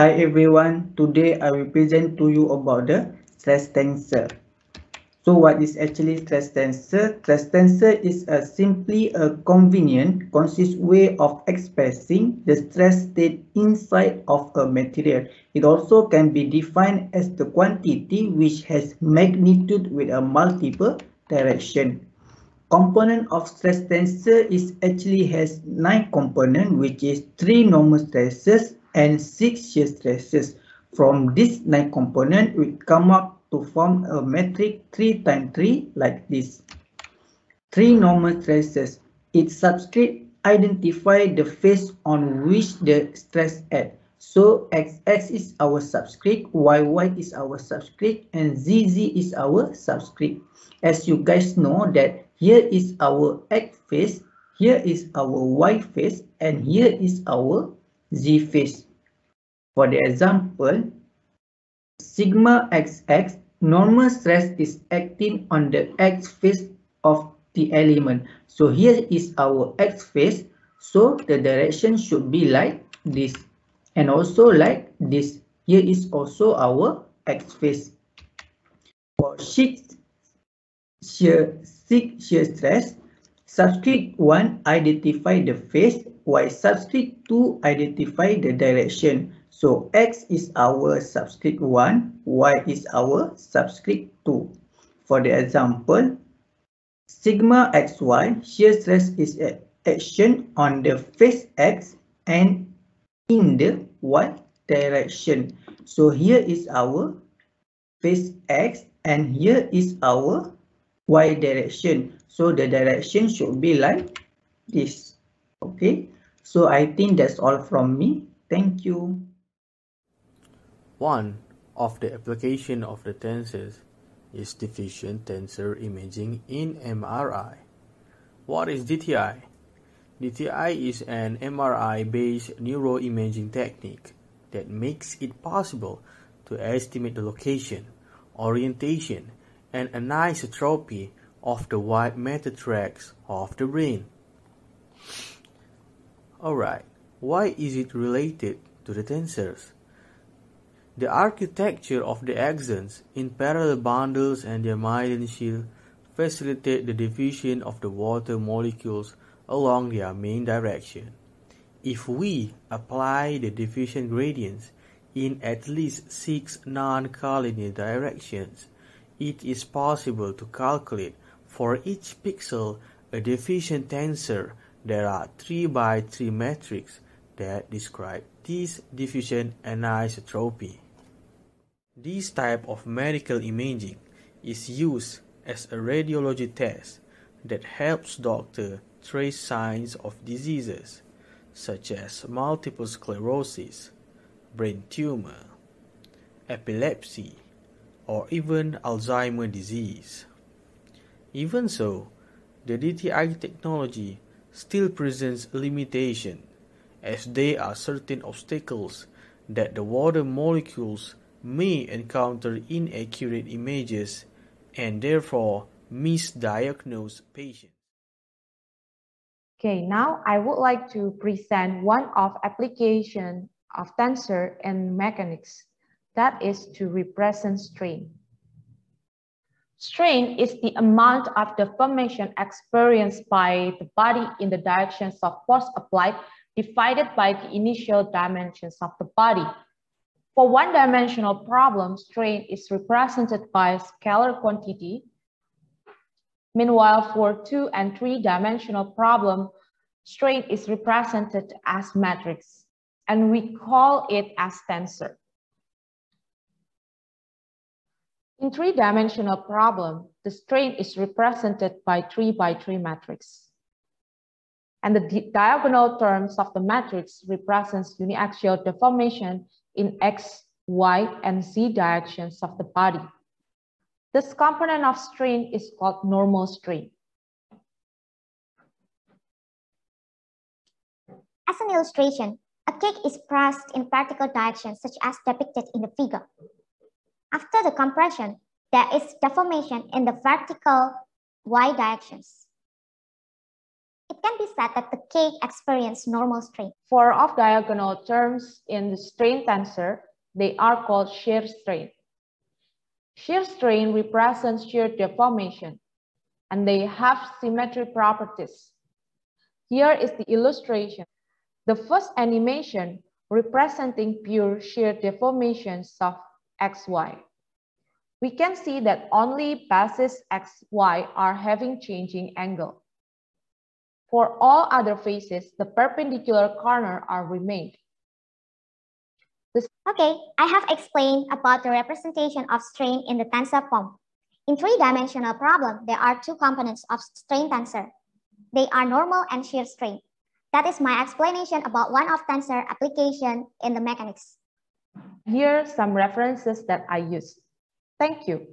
Hi everyone, today I will present to you about the stress tensor. So what is actually stress tensor? Stress tensor is a simply a convenient, consist way of expressing the stress state inside of a material. It also can be defined as the quantity which has magnitude with a multiple direction. Component of stress tensor is actually has nine component which is three normal stresses and six shear stresses. From this nine component, we come up to form a metric 3 times 3 like this. Three normal stresses. Its subscript identify the phase on which the stress at. So XX is our subscript, YY is our subscript, and ZZ is our subscript. As you guys know that here is our X phase, here is our Y phase, and here is our Z phase. For the example, sigma xx normal stress is acting on the x phase of the element. So here is our x phase. So the direction should be like this and also like this. Here is also our x phase. For shear, shear, shear stress, subscript 1 identify the phase while subscript 2 identify the direction. So X is our subscript 1, Y is our subscript 2. For the example, sigma xy shear stress is action on the face X and in the Y direction. So here is our face X and here is our Y direction. So the direction should be like this. Okay. So I think that's all from me. Thank you. One of the application of the tensors is diffusion tensor imaging in MRI. What is DTI? DTI is an MRI-based neuroimaging technique that makes it possible to estimate the location, orientation, and anisotropy of the white matter tracts of the brain. Alright, why is it related to the tensors? The architecture of the axons in parallel bundles and their myelin shield facilitate the diffusion of the water molecules along their main direction. If we apply the diffusion gradients in at least six non-collinear directions, it is possible to calculate for each pixel a diffusion tensor. There are 3 by 3 metrics that describe this diffusion anisotropy. This type of medical imaging is used as a radiology test that helps doctor trace signs of diseases such as multiple sclerosis, brain tumor, epilepsy, or even Alzheimer's disease. Even so, the DTI technology still presents limitations as there are certain obstacles that the water molecules may encounter inaccurate images and therefore misdiagnose patients. Okay, now I would like to present one of application of tensor and mechanics, that is to represent strain. Strain is the amount of deformation experienced by the body in the directions of force applied divided by the initial dimensions of the body. For one-dimensional problem, strain is represented by scalar quantity. Meanwhile, for two and three-dimensional problem, strain is represented as matrix, and we call it as tensor. In three-dimensional problem, the strain is represented by three by three matrix. And the di diagonal terms of the matrix represents uniaxial deformation in X, Y, and Z directions of the body. This component of strain is called normal strain. As an illustration, a cake is pressed in vertical directions such as depicted in the figure. After the compression, there is deformation in the vertical Y directions. it can be said that the cake experienced normal strain. For off-diagonal terms in the strain tensor, they are called shear strain. Shear strain represents shear deformation, and they have symmetry properties. Here is the illustration. The first animation representing pure shear deformations of xy. We can see that only bases xy are having changing angle. For all other faces, the perpendicular corner are remained. Okay, I have explained about the representation of strain in the tensor form. In three-dimensional problem, there are two components of strain tensor. They are normal and shear strain. That is my explanation about one-off tensor application in the mechanics. Here are some references that I used. Thank you.